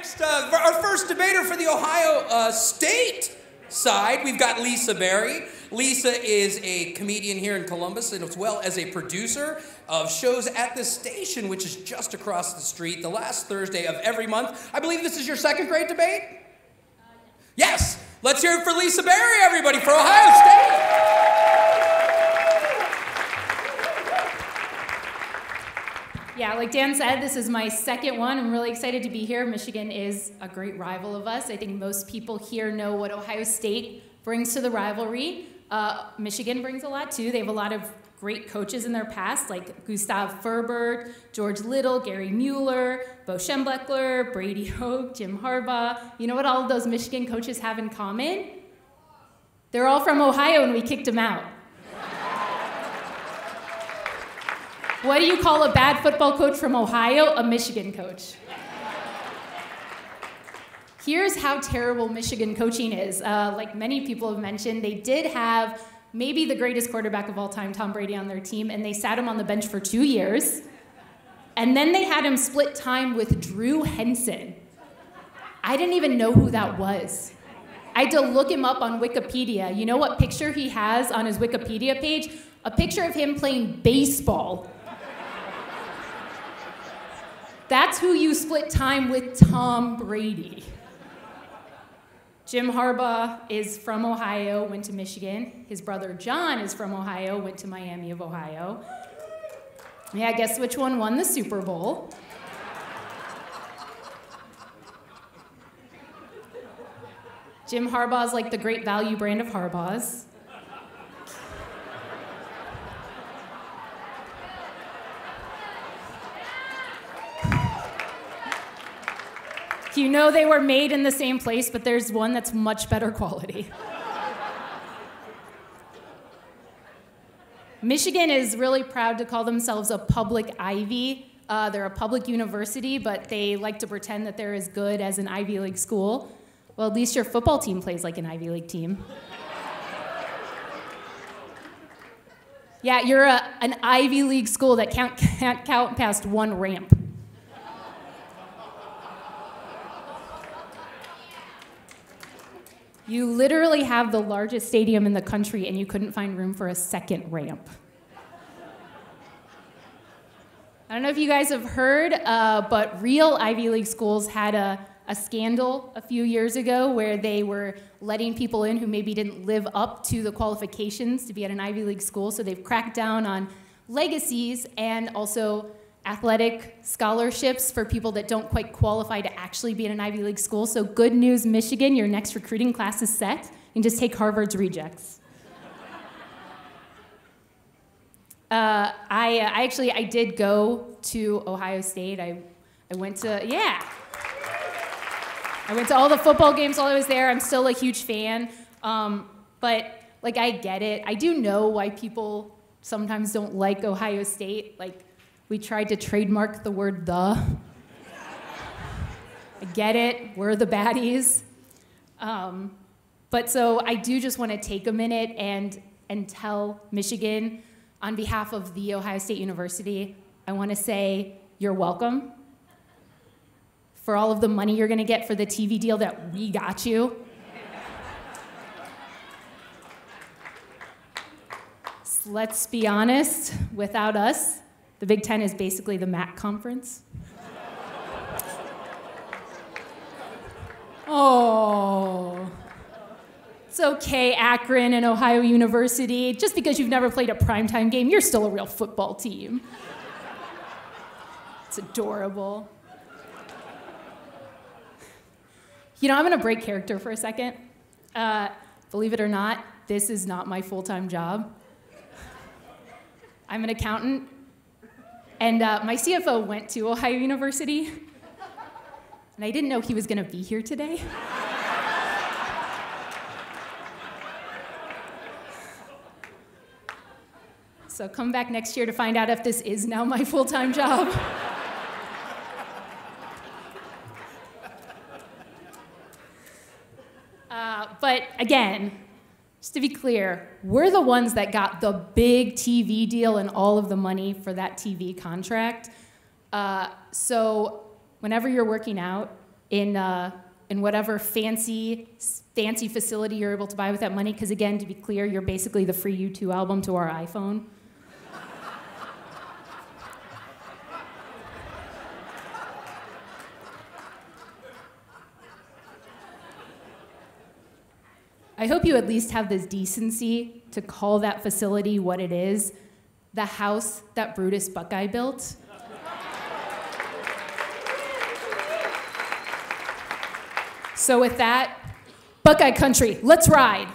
next, uh, for our first debater for the Ohio uh, State side, we've got Lisa Berry. Lisa is a comedian here in Columbus, and as well as a producer of shows at the station, which is just across the street, the last Thursday of every month. I believe this is your second Great Debate? Yes! Let's hear it for Lisa Berry, everybody, for Ohio State! Yeah, like Dan said, this is my second one. I'm really excited to be here. Michigan is a great rival of us. I think most people here know what Ohio State brings to the rivalry. Uh, Michigan brings a lot too. They have a lot of great coaches in their past, like Gustave Ferbert, George Little, Gary Moeller, Bo Schembechler, Brady Hoke, Jim Harbaugh. You know what all of those Michigan coaches have in common? They're all from Ohio and we kicked them out. What do you call a bad football coach from Ohio? A Michigan coach. Here's how terrible Michigan coaching is. Uh, like many people have mentioned, they did have maybe the greatest quarterback of all time, Tom Brady, on their team, and they sat him on the bench for two years. And then they had him split time with Drew Henson. I didn't even know who that was. I had to look him up on Wikipedia. You know what picture he has on his Wikipedia page? A picture of him playing baseball. That's who you split time with Tom Brady. Jim Harbaugh is from Ohio, went to Michigan. His brother John is from Ohio, went to Miami of Ohio. Yeah, I guess which one won the Super Bowl? Jim Harbaugh is like the great value brand of Harbaugh's. You know they were made in the same place, but there's one that's much better quality. Michigan is really proud to call themselves a public Ivy. Uh, they're a public university, but they like to pretend that they're as good as an Ivy League school. Well, at least your football team plays like an Ivy League team. yeah, you're a, an Ivy League school that can't, can't count past one ramp. You literally have the largest stadium in the country and you couldn't find room for a second ramp. I don't know if you guys have heard, uh, but real Ivy League schools had a, a scandal a few years ago where they were letting people in who maybe didn't live up to the qualifications to be at an Ivy League school. So they've cracked down on legacies and also athletic scholarships for people that don't quite qualify to actually be in an Ivy League school. So, good news, Michigan, your next recruiting class is set. You can just take Harvard's rejects. uh, I, uh, I actually I did go to Ohio State. I, I went to yeah. I went to all the football games while I was there. I'm still a huge fan, um, but like I get it. I do know why people sometimes don't like Ohio State. Like we tried to trademark the word the. I get it, we're the baddies. Um, but so I do just want to take a minute and, and tell Michigan, on behalf of The Ohio State University, I want to say you're welcome for all of the money you're going to get for the TV deal that we got you. Let's be honest, without us, the Big Ten is basically the MAC conference. oh. It's okay, Akron and Ohio University. Just because you've never played a primetime game, you're still a real football team. It's adorable. You know, I'm gonna break character for a second. Uh, believe it or not, this is not my full time job. I'm an accountant and uh, my CFO went to Ohio University, and I didn't know he was going to be here today. so come back next year to find out if this is now my full time job. uh, but again, just to be clear, we're the ones that got the big TV deal and all of the money for that TV contract. Uh, so whenever you're working out, in, uh, in whatever fancy, fancy facility you're able to buy with that money. Because again, to be clear, you're basically the free U2 album to our iPhone. I hope you at least have this decency to call that facility what it is the house that Brutus Buckeye built. so, with that, Buckeye Country, let's ride.